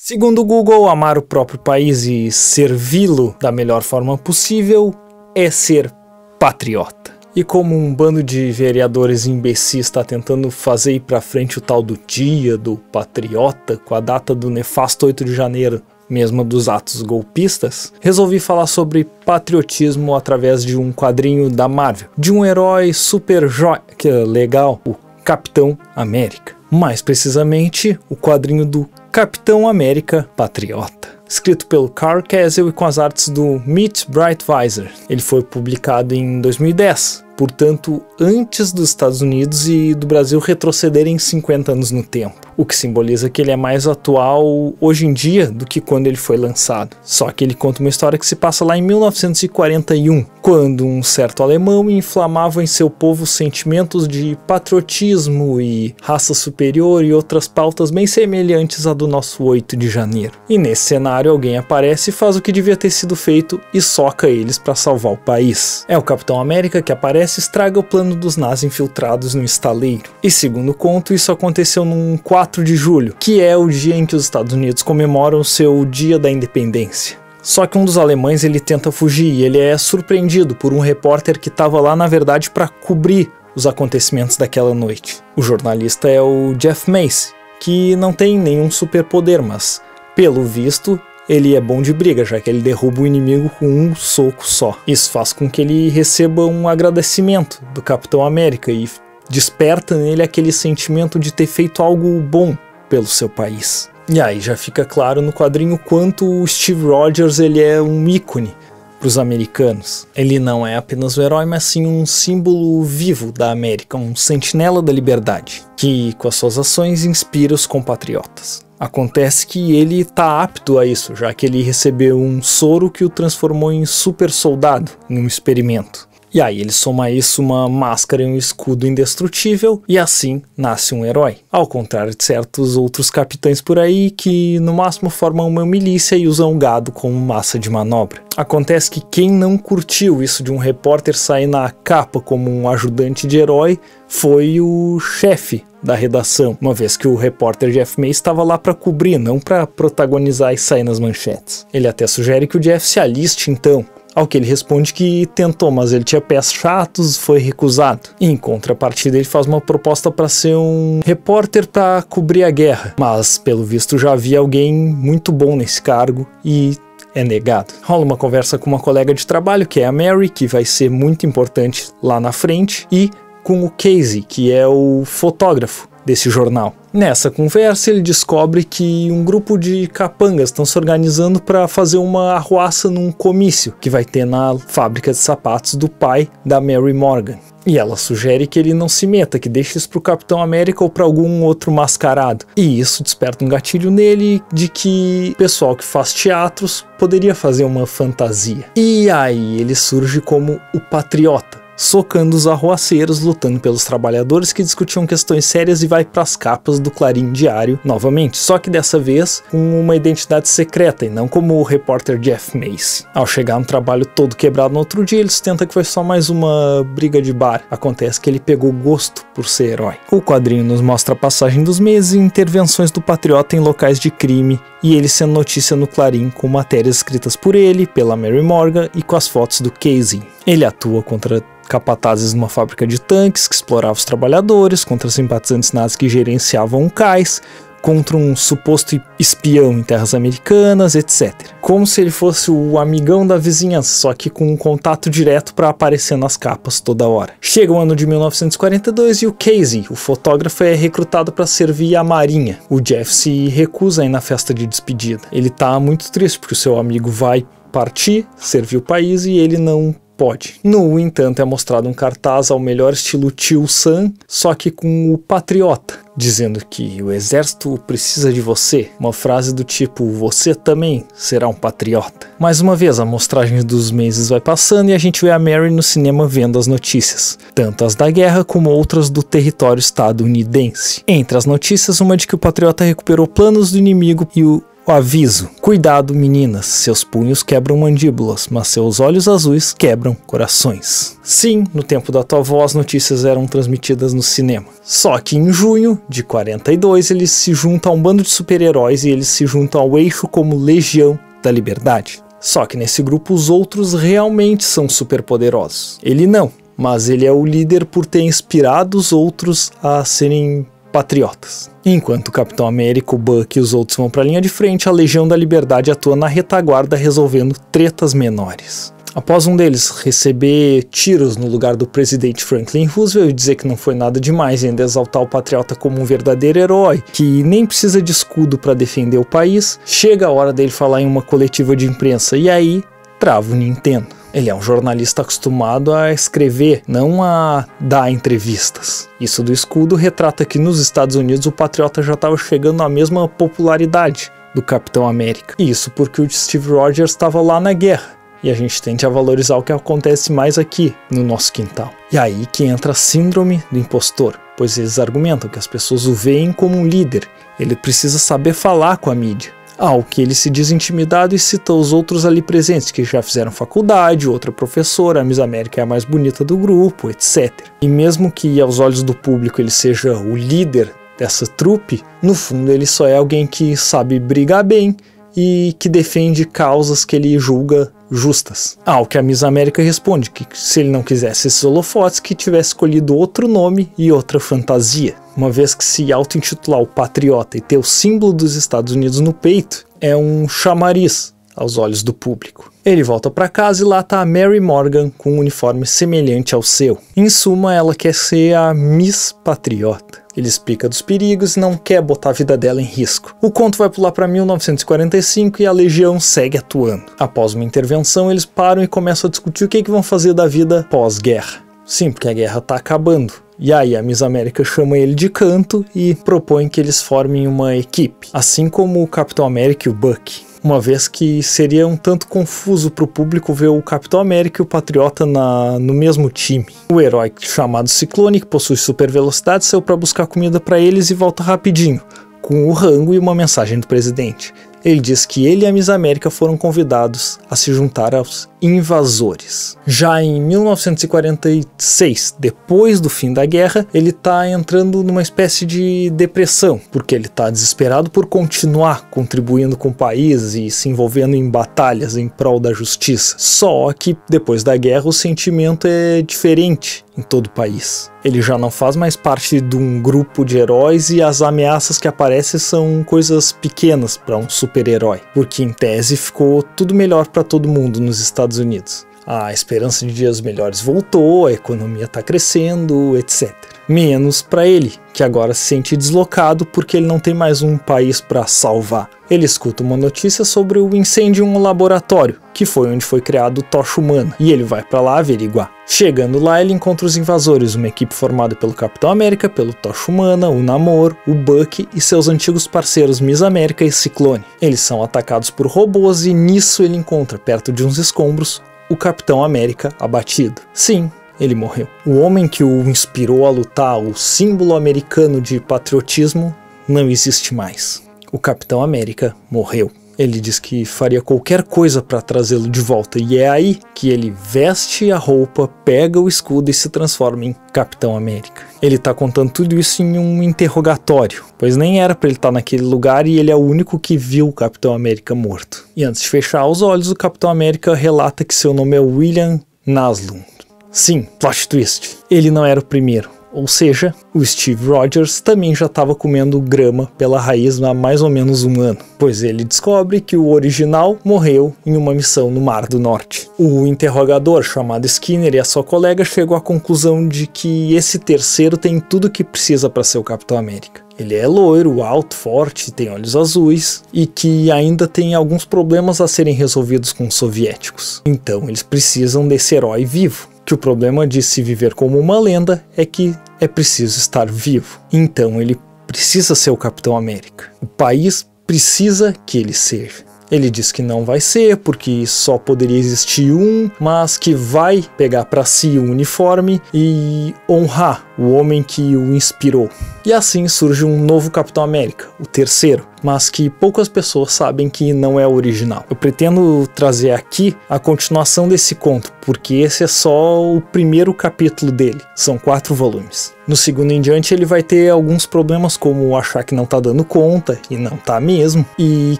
Segundo o Google, amar o próprio país e servi-lo da melhor forma possível é ser patriota. E como um bando de vereadores imbecis está tentando fazer ir para frente o tal do dia do patriota com a data do nefasto 8 de janeiro, mesmo dos atos golpistas, resolvi falar sobre patriotismo através de um quadrinho da Marvel, de um herói super joia, que é legal, o Capitão América. Mais precisamente, o quadrinho do Capitão América Patriota. Escrito pelo Carl Castle e com as artes do Mitch Breitweiser. Ele foi publicado em 2010 portanto, antes dos Estados Unidos e do Brasil retrocederem 50 anos no tempo, o que simboliza que ele é mais atual hoje em dia do que quando ele foi lançado. Só que ele conta uma história que se passa lá em 1941, quando um certo alemão inflamava em seu povo sentimentos de patriotismo e raça superior e outras pautas bem semelhantes à do nosso 8 de janeiro. E nesse cenário alguém aparece e faz o que devia ter sido feito e soca eles para salvar o país. É o Capitão América que aparece estraga o plano dos nazis infiltrados no estaleiro. E segundo o conto, isso aconteceu num 4 de julho, que é o dia em que os Estados Unidos comemoram seu Dia da Independência. Só que um dos alemães ele tenta fugir e ele é surpreendido por um repórter que estava lá na verdade para cobrir os acontecimentos daquela noite. O jornalista é o Jeff Mace, que não tem nenhum superpoder, mas pelo visto ele é bom de briga, já que ele derruba o inimigo com um soco só. Isso faz com que ele receba um agradecimento do Capitão América e desperta nele aquele sentimento de ter feito algo bom pelo seu país. E aí já fica claro no quadrinho quanto o Steve Rogers ele é um ícone para os americanos. Ele não é apenas um herói, mas sim um símbolo vivo da América, um sentinela da liberdade, que com as suas ações inspira os compatriotas. Acontece que ele está apto a isso, já que ele recebeu um soro que o transformou em super soldado em um experimento. E aí ele soma a isso uma máscara e um escudo indestrutível, e assim nasce um herói. Ao contrário de certos outros capitães por aí que no máximo formam uma milícia e usam gado como massa de manobra. Acontece que quem não curtiu isso de um repórter sair na capa como um ajudante de herói foi o chefe da redação, uma vez que o repórter Jeff May estava lá para cobrir, não para protagonizar e sair nas manchetes. Ele até sugere que o Jeff se aliste então, ao que ele responde que tentou, mas ele tinha pés chatos, foi recusado. Em contrapartida, ele faz uma proposta para ser um repórter para cobrir a guerra, mas pelo visto já havia alguém muito bom nesse cargo e é negado. Rola uma conversa com uma colega de trabalho, que é a Mary, que vai ser muito importante lá na frente, e com o Casey, que é o fotógrafo desse jornal. Nessa conversa, ele descobre que um grupo de capangas estão se organizando para fazer uma arruaça num comício que vai ter na fábrica de sapatos do pai da Mary Morgan. E ela sugere que ele não se meta, que deixe isso pro Capitão América ou para algum outro mascarado. E isso desperta um gatilho nele de que o pessoal que faz teatros poderia fazer uma fantasia. E aí ele surge como o patriota socando os arruaceiros, lutando pelos trabalhadores que discutiam questões sérias e vai para as capas do Clarim Diário novamente, só que dessa vez com uma identidade secreta e não como o repórter Jeff Mace. Ao chegar no trabalho todo quebrado no outro dia, ele tenta que foi só mais uma briga de bar. Acontece que ele pegou gosto por ser herói. O quadrinho nos mostra a passagem dos meses e intervenções do patriota em locais de crime e ele sendo notícia no Clarim com matérias escritas por ele, pela Mary Morgan e com as fotos do Casey. Ele atua contra capatazes numa fábrica de tanques que explorava os trabalhadores, contra simpatizantes nazis que gerenciavam um cais, contra um suposto espião em terras americanas, etc. Como se ele fosse o amigão da vizinhança, só que com um contato direto para aparecer nas capas toda hora. Chega o ano de 1942 e o Casey, o fotógrafo, é recrutado para servir a marinha. O Jeff se recusa a ir na festa de despedida. Ele tá muito triste porque o seu amigo vai partir, servir o país e ele não pode. No entanto, é mostrado um cartaz ao melhor estilo Tio Sam, só que com o patriota, dizendo que o exército precisa de você. Uma frase do tipo: Você também será um patriota. Mais uma vez, a mostragem dos meses vai passando e a gente vê a Mary no cinema vendo as notícias, tanto as da guerra como outras do território estadunidense. Entre as notícias, uma de que o patriota recuperou planos do inimigo e o O aviso: cuidado, meninas, seus punhos quebram mandíbulas, mas seus olhos azuis quebram corações. Sim, no tempo da tua as notícias eram transmitidas no cinema. Só que em junho de 42 eles se juntam a um bando de super-heróis e eles se juntam ao eixo como Legião da Liberdade. Só que nesse grupo os outros realmente são superpoderosos. Ele não, mas ele é o líder por ter inspirado os outros a serem patriotas. Enquanto o Capitão América, o Buck e os outros vão para a linha de frente, a Legião da Liberdade atua na retaguarda resolvendo tretas menores. Após um deles receber tiros no lugar do presidente Franklin Roosevelt e dizer que não foi nada demais e ainda exaltar o patriota como um verdadeiro herói, que nem precisa de escudo para defender o país, chega a hora dele falar em uma coletiva de imprensa e aí trava o Nintendo. Ele é um jornalista acostumado a escrever, não a dar entrevistas. Isso do escudo retrata que nos Estados Unidos o patriota já estava chegando à mesma popularidade do Capitão América. Isso porque o Steve Rogers estava lá na guerra. E a gente tende a valorizar o que acontece mais aqui, no nosso quintal. E aí que entra a síndrome do impostor, pois eles argumentam que as pessoas o veem como um líder, ele precisa saber falar com a mídia. Ao que ele se diz intimidado e cita os outros ali presentes que já fizeram faculdade, outra professora, a Miss América é a mais bonita do grupo, etc. E mesmo que aos olhos do público ele seja o líder dessa trupe, no fundo ele só é alguém que sabe brigar bem e que defende causas que ele julga justas. Ao que a Miss América responde que se ele não quisesse esses holofotes, que tivesse escolhido outro nome e outra fantasia uma vez que se auto-intitular o patriota e ter o símbolo dos Estados Unidos no peito é um chamariz aos olhos do público. Ele volta para casa e lá tá a Mary Morgan com um uniforme semelhante ao seu. Em suma, ela quer ser a Miss Patriota. Ele explica dos perigos e não quer botar a vida dela em risco. O conto vai pular para 1945 e a Legião segue atuando. Após uma intervenção, eles param e começam a discutir o que, é que vão fazer da vida pós-guerra. Sim, porque a guerra tá acabando. E aí a Miss América chama ele de canto e propõe que eles formem uma equipe, assim como o Capitão América e o Buck. Uma vez que seria um tanto confuso para o público ver o Capitão América e o Patriota na, no mesmo time. O herói chamado Ciclone, que possui super velocidade, saiu para buscar comida para eles e volta rapidinho, com o rango e uma mensagem do presidente. Ele diz que ele e a Miss América foram convidados a se juntar aos invasores. Já em 1946, depois do fim da guerra, ele está entrando numa espécie de depressão, porque ele está desesperado por continuar contribuindo com o país e se envolvendo em batalhas em prol da justiça. Só que depois da guerra o sentimento é diferente em todo o país. Ele já não faz mais parte de um grupo de heróis e as ameaças que aparecem são coisas pequenas para um super-herói, porque em tese ficou tudo melhor para todo mundo nos Estados Unidos. A esperança de dias melhores voltou, a economia está crescendo, etc. Menos para ele, que agora se sente deslocado porque ele não tem mais um país para salvar. Ele escuta uma notícia sobre o incêndio em um laboratório, que foi onde foi criado o Tocha Humana, e ele vai para lá averiguar. Chegando lá, ele encontra os invasores, uma equipe formada pelo Capitão América, pelo Tocha Humana, o Namor, o Buck e seus antigos parceiros Miss América e Ciclone. Eles são atacados por robôs e nisso ele encontra, perto de uns escombros, o Capitão América abatido. Sim, ele morreu. O homem que o inspirou a lutar, o símbolo americano de patriotismo, não existe mais. O Capitão América morreu. Ele diz que faria qualquer coisa para trazê-lo de volta, e é aí que ele veste a roupa, pega o escudo e se transforma em Capitão América. Ele está contando tudo isso em um interrogatório, pois nem era para ele estar tá naquele lugar e ele é o único que viu o Capitão América morto. E antes de fechar os olhos, o Capitão América relata que seu nome é William Naslund. Sim, plot twist. Ele não era o primeiro. Ou seja, o Steve Rogers também já estava comendo grama pela raiz há mais ou menos um ano, pois ele descobre que o original morreu em uma missão no Mar do Norte. O interrogador, chamado Skinner, e a sua colega chegou à conclusão de que esse terceiro tem tudo o que precisa para ser o Capitão América. Ele é loiro, alto, forte, tem olhos azuis e que ainda tem alguns problemas a serem resolvidos com os soviéticos. Então eles precisam desse herói vivo que o problema de se viver como uma lenda é que é preciso estar vivo. Então ele precisa ser o Capitão América. O país precisa que ele seja. Ele diz que não vai ser porque só poderia existir um, mas que vai pegar para si o um uniforme e honrar o homem que o inspirou. E assim surge um novo Capitão América, o terceiro, mas que poucas pessoas sabem que não é o original. Eu pretendo trazer aqui a continuação desse conto, porque esse é só o primeiro capítulo dele, são quatro volumes. No segundo em diante ele vai ter alguns problemas como achar que não tá dando conta, e não tá mesmo, e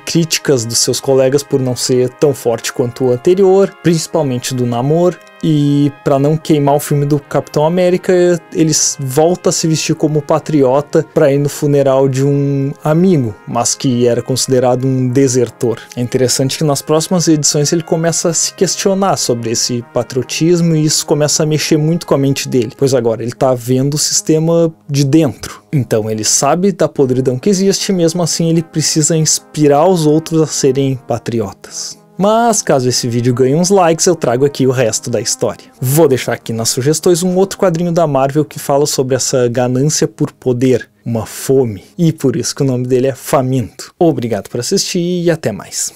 críticas dos seus colegas por não ser tão forte quanto o anterior, principalmente do Namor, e para não queimar o filme do Capitão América, eles volta a se vestir como patriota para ir no funeral de um amigo, mas que era considerado um desertor. É interessante que nas próximas edições ele começa a se questionar sobre esse patriotismo e isso começa a mexer muito com a mente dele, pois agora ele tá vendo o sistema de dentro. Então ele sabe da podridão que existe, mesmo assim ele precisa inspirar os outros a serem patriotas. Mas caso esse vídeo ganhe uns likes, eu trago aqui o resto da história. Vou deixar aqui nas sugestões um outro quadrinho da Marvel que fala sobre essa ganância por poder, uma fome, e por isso que o nome dele é Faminto. Obrigado por assistir e até mais.